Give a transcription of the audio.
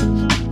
you